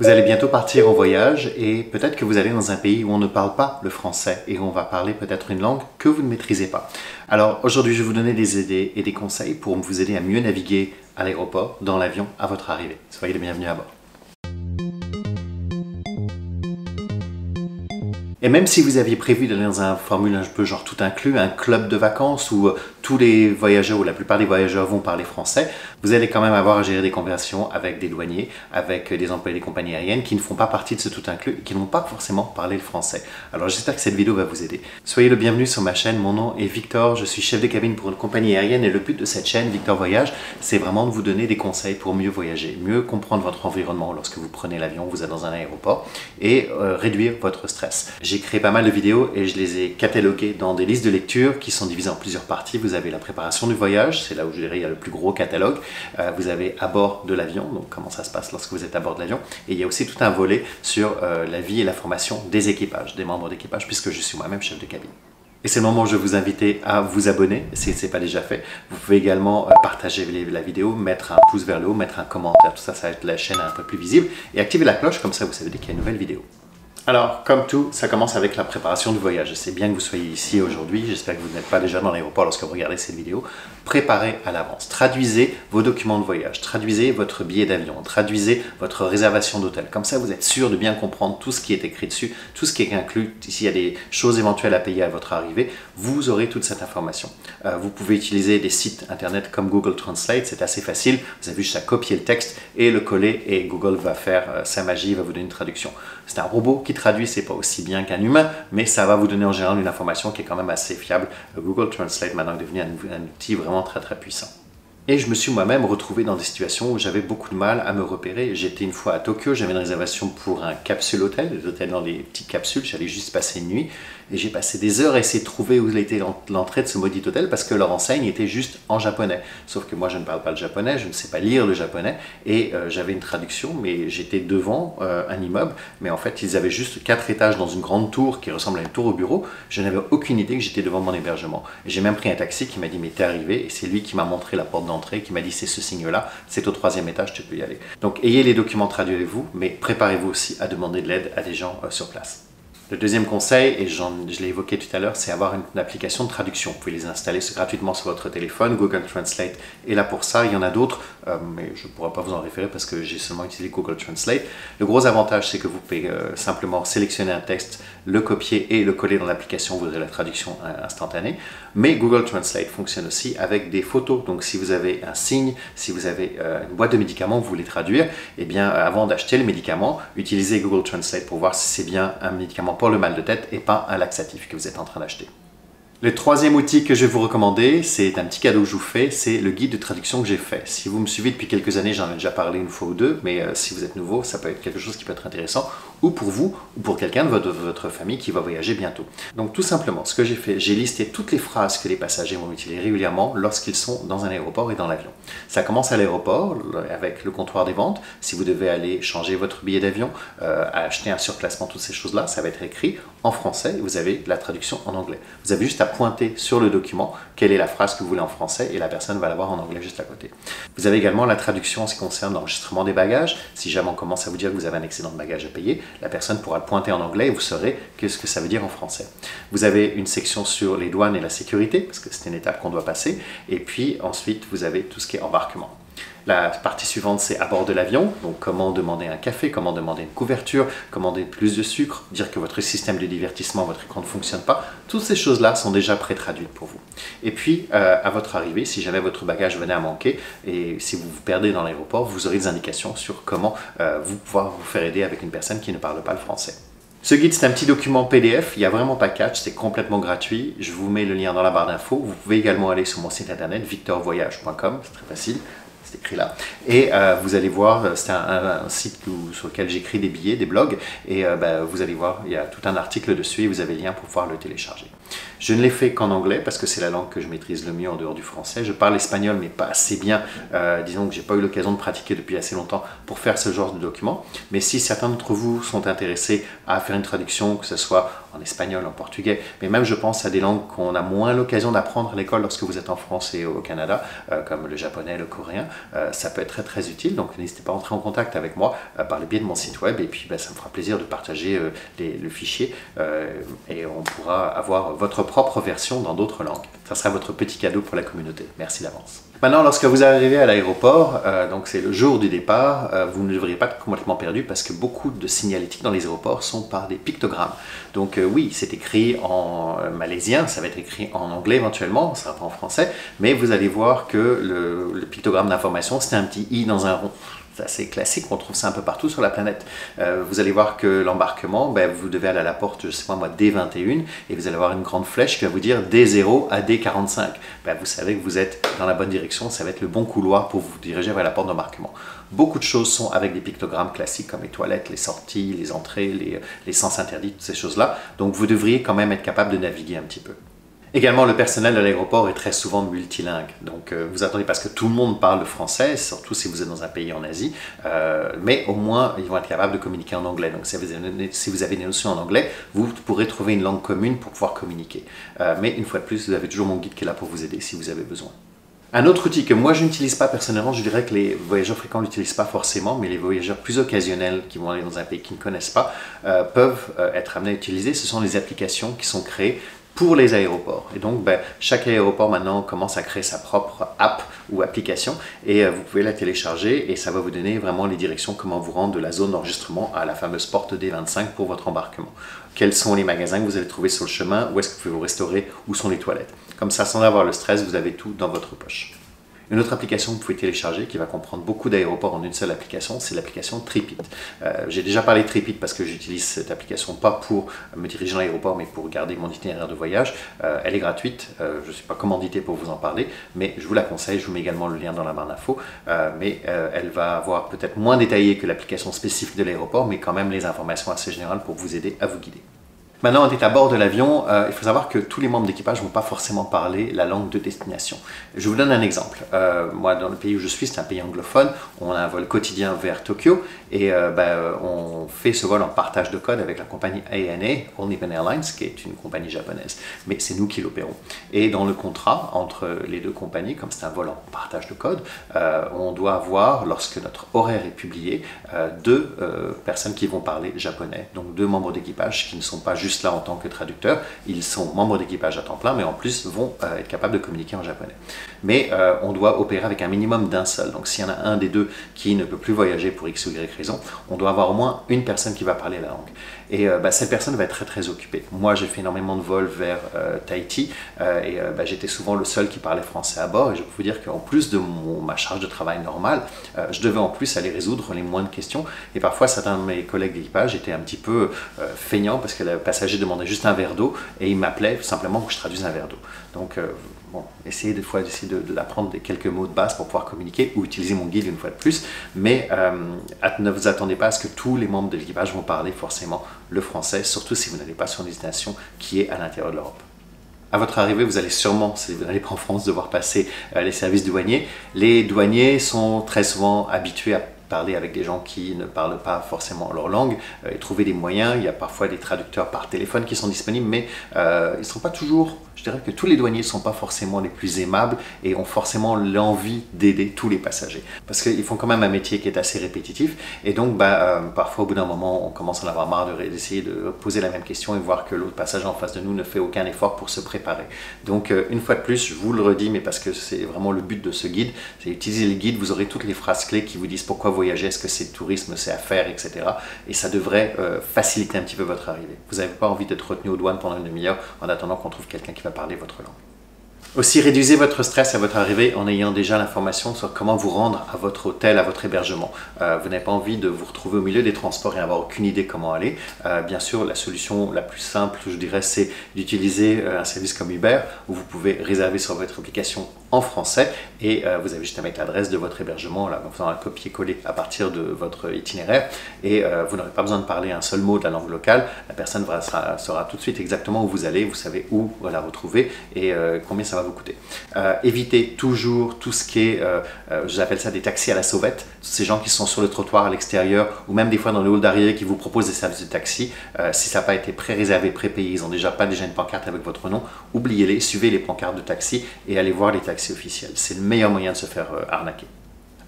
Vous allez bientôt partir en voyage et peut-être que vous allez dans un pays où on ne parle pas le français et on va parler peut-être une langue que vous ne maîtrisez pas. Alors aujourd'hui, je vais vous donner des idées et des conseils pour vous aider à mieux naviguer à l'aéroport, dans l'avion, à votre arrivée. Soyez les bienvenus à bord. Et même si vous aviez prévu d'aller dans un formule un peu genre tout inclus, un club de vacances où euh, tous les voyageurs ou la plupart des voyageurs vont parler français, vous allez quand même avoir à gérer des conversations avec des douaniers, avec des employés des compagnies aériennes qui ne font pas partie de ce tout inclus et qui n'ont pas forcément parlé le français. Alors j'espère que cette vidéo va vous aider. Soyez le bienvenu sur ma chaîne, mon nom est Victor, je suis chef de cabine pour une compagnie aérienne et le but de cette chaîne, Victor Voyage, c'est vraiment de vous donner des conseils pour mieux voyager, mieux comprendre votre environnement lorsque vous prenez l'avion, vous êtes dans un aéroport et euh, réduire votre stress. J'ai créé pas mal de vidéos et je les ai cataloguées dans des listes de lecture qui sont divisées en plusieurs parties. Avez la préparation du voyage, c'est là où je dirais il y a le plus gros catalogue. Euh, vous avez à bord de l'avion, donc comment ça se passe lorsque vous êtes à bord de l'avion. Et il y a aussi tout un volet sur euh, la vie et la formation des équipages, des membres d'équipage, puisque je suis moi-même chef de cabine. Et c'est le moment où je vous inviter à vous abonner si ce n'est pas déjà fait. Vous pouvez également euh, partager la vidéo, mettre un pouce vers le haut, mettre un commentaire, tout ça, ça va être la chaîne un peu plus visible. Et activer la cloche, comme ça vous savez dès qu'il y a une nouvelle vidéo. Alors, comme tout, ça commence avec la préparation du voyage. C'est bien que vous soyez ici aujourd'hui. J'espère que vous n'êtes pas déjà dans l'aéroport lorsque vous regardez cette vidéo. Préparez à l'avance. Traduisez vos documents de voyage. Traduisez votre billet d'avion. Traduisez votre réservation d'hôtel. Comme ça, vous êtes sûr de bien comprendre tout ce qui est écrit dessus, tout ce qui est inclus. S'il y a des choses éventuelles à payer à votre arrivée, vous aurez toute cette information. Euh, vous pouvez utiliser des sites internet comme Google Translate. C'est assez facile. Vous avez juste à copier le texte et le coller et Google va faire euh, sa magie, va vous donner une traduction. C'est un robot qui traduit, c'est pas aussi bien qu'un humain, mais ça va vous donner en général une information qui est quand même assez fiable. Google Translate maintenant est devenu un, un outil vraiment très très puissant. Et je me suis moi-même retrouvé dans des situations où j'avais beaucoup de mal à me repérer. J'étais une fois à Tokyo, j'avais une réservation pour un capsule hôtel, des hôtels dans des petites capsules, j'allais juste passer une nuit. Et j'ai passé des heures à essayer de trouver où était l'entrée de ce maudit hôtel parce que leur enseigne était juste en japonais. Sauf que moi je ne parle pas le japonais, je ne sais pas lire le japonais et euh, j'avais une traduction, mais j'étais devant euh, un immeuble. Mais en fait, ils avaient juste quatre étages dans une grande tour qui ressemble à une tour au bureau. Je n'avais aucune idée que j'étais devant mon hébergement. J'ai même pris un taxi qui m'a dit Mais t'es arrivé Et c'est lui qui m'a montré la porte d'entrée, qui m'a dit C'est ce signe-là, c'est au troisième étage, tu peux y aller. Donc ayez les documents traduits avec vous, mais préparez-vous aussi à demander de l'aide à des gens euh, sur place. Le deuxième conseil, et je l'ai évoqué tout à l'heure, c'est avoir une, application de traduction. Vous pouvez les installer gratuitement sur votre téléphone. Google Translate est là pour ça. Il y en a d'autres, euh, mais je ne pourrai pas vous en référer parce que j'ai seulement utilisé Google Translate. Le gros avantage, c'est que vous pouvez euh, simplement sélectionner un texte, le copier et le coller dans l'application. Vous aurez la traduction euh, instantanée. Mais Google Translate fonctionne aussi avec des photos. Donc si vous avez un signe, si vous avez une boîte de médicaments, vous voulez traduire, eh bien avant d'acheter le médicament, utilisez Google Translate pour voir si c'est bien un médicament pour le mal de tête et pas un laxatif que vous êtes en train d'acheter. Le troisième outil que je vais vous recommander, c'est un petit cadeau que je vous fais, c'est le guide de traduction que j'ai fait. Si vous me suivez depuis quelques années, j'en ai déjà parlé une fois ou deux, mais euh, si vous êtes nouveau, ça peut être quelque chose qui peut être intéressant, ou pour vous, ou pour quelqu'un de votre, famille qui va voyager bientôt. Donc tout simplement, ce que j'ai fait, j'ai listé toutes les phrases que les passagers vont utiliser régulièrement lorsqu'ils sont dans un aéroport et dans l'avion. Ça commence à l'aéroport, avec le comptoir des ventes. Si vous devez aller changer votre billet d'avion, euh, acheter un surclassement, toutes ces choses-là, ça va être écrit en français, et vous avez la traduction en anglais. Vous avez juste à pointer sur le document quelle est la phrase que vous voulez en français et la personne va l'avoir en anglais juste à côté. Vous avez également la traduction en ce qui concerne l'enregistrement des bagages. Si jamais on commence à vous dire que vous avez un excédent de bagages à payer, la personne pourra le pointer en anglais et vous saurez ce que ça veut dire en français. Vous avez une section sur les douanes et la sécurité, parce que c'est une étape qu'on doit passer. Et puis ensuite, vous avez tout ce qui est embarquement. La partie suivante, c'est à bord de l'avion. Donc, comment demander un café, comment demander une couverture, commander plus de sucre, dire que votre système de divertissement, votre écran ne fonctionne pas. Toutes ces choses-là sont déjà pré-traduites pour vous. Et puis, euh, à votre arrivée, si jamais votre bagage venait à manquer et si vous vous perdez dans l'aéroport, vous aurez des indications sur comment euh, vous pouvoir vous faire aider avec une personne qui ne parle pas le français. Ce guide, c'est un petit document PDF, il n'y a vraiment pas catch, c'est complètement gratuit. Je vous mets le lien dans la barre d'infos. Vous pouvez également aller sur mon site internet victorvoyage.com, c'est très facile c'est écrit là. Et euh, vous allez voir, euh, c'est un, site sur lequel j'écris des billets, des blogs, et euh, ben, vous allez voir, il y a tout un article dessus et vous avez le lien pour pouvoir le télécharger. Je ne l'ai fait qu'en anglais parce que c'est la langue que je maîtrise le mieux en dehors du français. Je parle espagnol mais pas assez bien. disons que j'ai pas eu l'occasion de pratiquer depuis assez longtemps pour faire ce genre de document. Mais si certains d'entre vous sont intéressés à faire une traduction, que ce soit en espagnol, en portugais, mais même je pense à des langues qu'on a moins l'occasion d'apprendre à l'école lorsque vous êtes en France et au Canada, comme le japonais, le coréen, ça peut être très très utile. Donc n'hésitez pas à entrer en contact avec moi par le biais de mon site web et puis ben, ça me fera plaisir de partager le fichier et on pourra avoir votre propre version dans d'autres langues. Ça sera votre petit cadeau pour la communauté. Merci d'avance. Maintenant, lorsque vous arrivez à l'aéroport, euh, donc c'est le jour du départ, euh, vous ne devriez pas être complètement perdu parce que beaucoup de signalétiques dans les aéroports sont par des pictogrammes. Donc euh, oui, c'est écrit en malaisien, ça va être écrit en anglais éventuellement, ça sera pas en français, mais vous allez voir que le, pictogramme d'information, c'est un petit i dans un rond assez classique, on trouve ça un peu partout sur la planète. Euh, vous allez voir que l'embarquement, ben, vous devez aller à la porte, je sais pas moi, D21, et vous allez avoir une grande flèche qui va vous dire D0 à D45. Ben, vous savez que vous êtes dans la bonne direction, ça va être le bon couloir pour vous diriger vers la porte d'embarquement. Beaucoup de choses sont avec des pictogrammes classiques comme les toilettes, les sorties, les entrées, les, les sens interdits, toutes ces choses-là. Donc vous devriez quand même être capable de naviguer un petit peu. Également, le personnel de l'aéroport est très souvent multilingue. Donc, euh, vous attendez parce que tout le monde parle le français, surtout si vous êtes dans un pays en Asie. Euh, mais au moins, ils vont être capables de communiquer en anglais. Donc, si vous avez, des notions en anglais, vous pourrez trouver une langue commune pour pouvoir communiquer. Euh, mais une fois de plus, vous avez toujours mon guide qui est là pour vous aider si vous avez besoin. Un autre outil que moi je n'utilise pas personnellement, je dirais que les voyageurs fréquents l'utilisent pas forcément, mais les voyageurs plus occasionnels qui vont aller dans un pays qu'ils ne connaissent pas peuvent être amenés à utiliser. Ce sont les applications qui sont créées pour les aéroports. Et donc, ben, chaque aéroport maintenant commence à créer sa propre app ou application et euh, vous pouvez la télécharger et ça va vous donner vraiment les directions, comment vous rendre de la zone d'enregistrement à la fameuse porte D25 pour votre embarquement. Quels sont les magasins que vous allez trouver sur le chemin, où est-ce que vous pouvez vous restaurer, où sont les toilettes? Comme ça, sans avoir le stress, vous avez tout dans votre poche. Une autre application que vous pouvez télécharger qui va comprendre beaucoup d'aéroports en une seule application, c'est l'application Tripit. Euh, j'ai déjà parlé de Tripit parce que j'utilise cette application pas pour me diriger dans l'aéroport mais pour garder mon itinéraire de voyage. Euh, elle est gratuite, euh, je ne suis pas commandité pour vous en parler, mais je vous la conseille, je vous mets également le lien dans la barre d'infos. mais elle va avoir peut-être moins détaillé que l'application spécifique de l'aéroport, mais quand même les informations assez générales pour vous aider à vous guider. Maintenant, on est à bord de l'avion. Euh, il faut savoir que tous les membres d'équipage ne vont pas forcément parler la langue de destination. Je vous donne un exemple. Euh, moi, dans le pays où je suis, c'est un pays anglophone. On a un vol quotidien vers Tokyo et euh, ben, on fait ce vol en partage de code avec la compagnie ANA, All Nippon Airlines, qui est une compagnie japonaise. Mais c'est nous qui l'opérons. Et dans le contrat entre les deux compagnies, comme c'est un vol en partage de code, on doit avoir, lorsque notre horaire est publié, deux personnes qui vont parler japonais. Donc deux membres d'équipage qui ne sont pas juste là en tant que traducteur, ils sont membres d'équipage à temps plein, mais en plus vont euh, être capables de communiquer en japonais. Mais euh, on doit opérer avec un minimum d'un seul. Donc s'il y en a un des deux qui ne peut plus voyager pour X ou Y raison, on doit avoir au moins une personne qui va parler la langue. Et euh, bah, cette personne va être très très occupée. Moi j'ai fait énormément de vols vers Tahiti et bah, j'étais souvent le seul qui parlait français à bord. Et je peux vous dire qu'en plus de ma charge de travail normale, je devais en plus aller résoudre les moindres questions. Et parfois certains de mes collègues d'équipage étaient un petit peu feignants parce que la passager demandait juste un verre d'eau et il m'appelait simplement pour que je traduise un verre d'eau. Donc, euh, bon, essayez des fois d'essayer d'apprendre de, quelques mots de base pour pouvoir communiquer ou utiliser mon guide une fois de plus. Mais euh, ne vous attendez pas à ce que tous les membres de l'équipage vont parler forcément le français, surtout si vous n'allez pas sur une destination qui est à l'intérieur de l'Europe. À votre arrivée, vous allez sûrement, si vous n'allez pas en France, devoir passer euh, les services douaniers. Les douaniers sont très souvent habitués à parler avec des gens qui ne parlent pas forcément leur langue euh, et trouver des moyens. Il y a parfois des traducteurs par téléphone qui sont disponibles, mais euh, ils ne sont pas toujours je dirais que tous les douaniers ne sont pas forcément les plus aimables et ont forcément l'envie d'aider tous les passagers. Parce qu'ils font quand même un métier qui est assez répétitif et donc bah, euh, parfois au bout d'un moment on commence à en avoir marre d'essayer de, poser la même question et voir que l'autre passager en face de nous ne fait aucun effort pour se préparer. Donc euh, une fois de plus, je vous le redis, mais parce que c'est vraiment le but de ce guide, c'est utiliser le guide, vous aurez toutes les phrases clés qui vous disent pourquoi voyager, est-ce que c'est tourisme, c'est à faire, etc. Et ça devrait euh, faciliter un petit peu votre arrivée. Vous n'avez pas envie d'être retenu aux douanes pendant une demi-heure en attendant qu'on trouve quelqu'un qui va parler votre langue. Aussi, réduisez votre stress à votre arrivée en ayant déjà l'information sur comment vous rendre à votre hôtel, à votre hébergement. Euh, vous n'avez pas envie de vous retrouver au milieu des transports et n'avoir aucune idée comment aller. Euh, bien sûr, la solution la plus simple, je dirais, c'est d'utiliser euh, un service comme Uber où vous pouvez réserver sur votre application en français et vous avez juste à mettre l'adresse de votre hébergement là, en faisant un copier-coller à partir de votre itinéraire et vous n'aurez pas besoin de parler un seul mot de la langue locale. La personne saura tout de suite exactement où vous allez, vous savez où la retrouver et combien ça va vous coûter. Euh, évitez toujours tout ce qui est, euh, euh, j'appelle ça des taxis à la sauvette, ces gens qui sont sur le trottoir à l'extérieur ou même des fois dans le hall d'arrivée qui vous proposent des services de taxi. si ça n'a pas été pré-réservé, pré-payé, ils n'ont déjà pas déjà une pancarte avec votre nom, oubliez-les, suivez les pancartes de taxi et allez voir les taxis officiels. C'est le meilleur moyen de se faire arnaquer.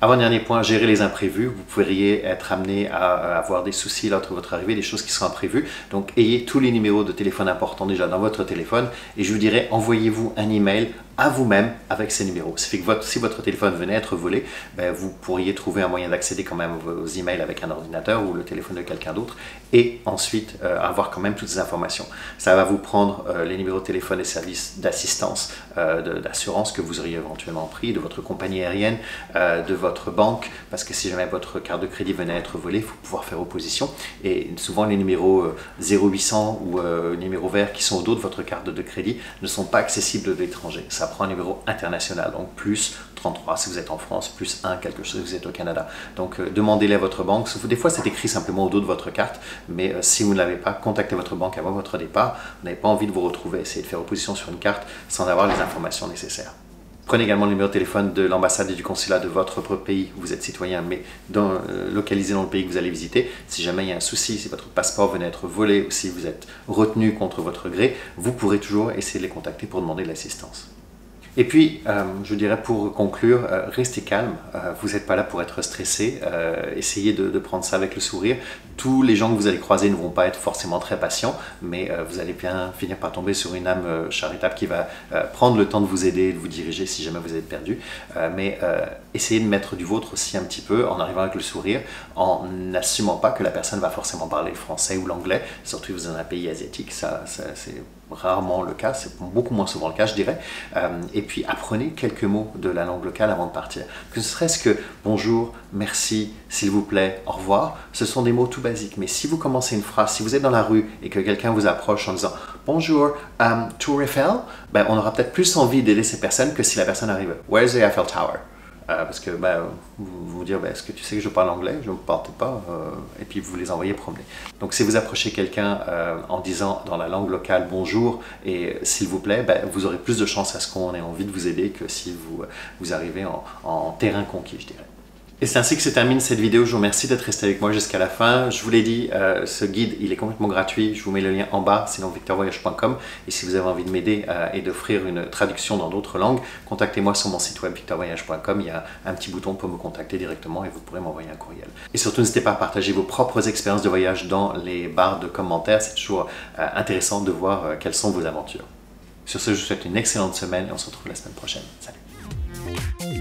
Avant-dernier point, gérer les imprévus. Vous pourriez être amené à avoir des soucis lors de votre arrivée, des choses qui sont imprévues. Donc, ayez tous les numéros de téléphone importants déjà dans votre téléphone et je vous dirais, envoyez-vous un email à vous-même avec ces numéros. Ça fait que si votre téléphone venait être volé, ben, vous pourriez trouver un moyen d'accéder quand même aux emails avec un ordinateur ou le téléphone de quelqu'un d'autre et ensuite euh, avoir quand même toutes ces informations. Ça va vous prendre euh, les numéros de téléphone et services d'assistance, euh, d'assurance que vous auriez éventuellement pris, de votre compagnie aérienne, de votre banque, parce que si jamais votre carte de crédit venait être volée, il faut pouvoir faire opposition. Et souvent les numéros 0800 ou numéros verts qui sont au dos de votre carte de crédit ne sont pas accessibles de l'étranger. Prend un numéro international, donc plus 33 si vous êtes en France, plus 1 quelque chose si vous êtes au Canada. Donc euh, demandez-les à votre banque. Des fois c'est écrit simplement au dos de votre carte, mais euh, si vous ne l'avez pas, contactez votre banque avant votre départ. Vous n'avez pas envie de vous retrouver, essayer de faire opposition sur une carte sans avoir les informations nécessaires. Prenez également le numéro de téléphone de l'ambassade et du consulat de votre pays où vous êtes citoyen, mais euh, localisé dans le pays que vous allez visiter. Si jamais il y a un souci, si votre passeport venait être volé ou si vous êtes retenu contre votre gré, vous pourrez toujours essayer de les contacter pour demander de l'assistance. Et puis, euh, je dirais pour conclure, euh, restez calme. Euh, vous n'êtes pas là pour être stressé. essayez de, prendre ça avec le sourire. Tous les gens que vous allez croiser ne vont pas être forcément très patients, mais vous allez bien finir par tomber sur une âme charitable qui va prendre le temps de vous aider, de vous diriger si jamais vous êtes perdu. mais essayez de mettre du vôtre aussi un petit peu en arrivant avec le sourire, en n'assumant pas que la personne va forcément parler le français ou l'anglais, surtout si vous êtes dans un pays asiatique. Ça, ça c'est rarement le cas, c'est beaucoup moins souvent le cas, je dirais. Euh, et puis apprenez quelques mots de la langue locale avant de partir. Que ce serait-ce que bonjour, merci, s'il vous plaît, au revoir, ce sont des mots tout basiques. Mais si vous commencez une phrase, si vous êtes dans la rue et que quelqu'un vous approche en disant bonjour, Tour Eiffel, ben, on aura peut-être plus envie d'aider ces personnes que si la personne arrive. Where's the Eiffel Tower? Euh, parce que ben, vous vous dire, ben, est-ce que tu sais que je parle anglais? Je ne parle pas. Euh, et puis vous les envoyez promener. Donc si vous approchez quelqu'un euh, en disant dans la langue locale bonjour et s'il vous plaît, ben, vous aurez plus de chances à ce qu'on ait envie de vous aider que si vous, arrivez en terrain conquis, je dirais. Et c'est ainsi que se termine cette vidéo. Je vous remercie d'être resté avec moi jusqu'à la fin. Je vous l'ai dit, euh, ce guide, il est complètement gratuit. Je vous mets le lien en bas, sinon victorvoyage.com. Et si vous avez envie de m'aider euh, et d'offrir une traduction dans d'autres langues, contactez-moi sur mon site web victorvoyage.com. Il y a un petit bouton pour me contacter directement et vous pourrez m'envoyer un courriel. Et surtout, n'hésitez pas à partager vos propres expériences de voyage dans les barres de commentaires. C'est toujours euh, intéressant de voir quelles sont vos aventures. Sur ce, je vous souhaite une excellente semaine et on se retrouve la semaine prochaine. Salut